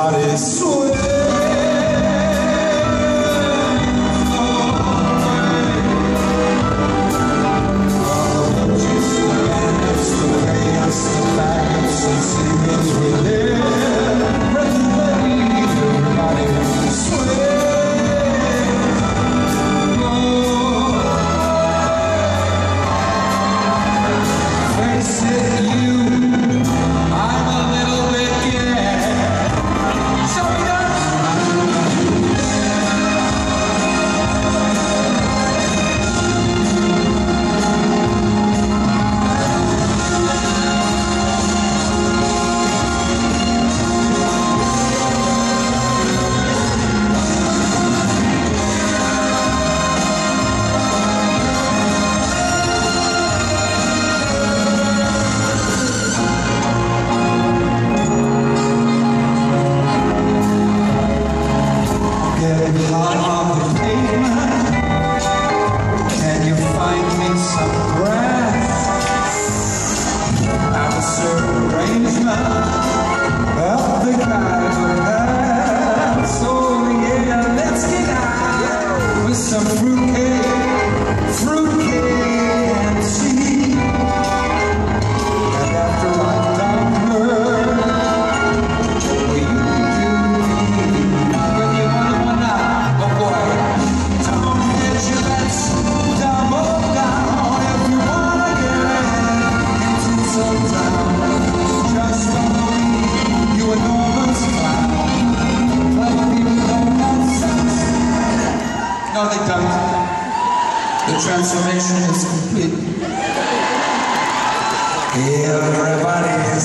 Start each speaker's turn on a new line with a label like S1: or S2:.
S1: Everybody sway. Transformation is complete. Everybody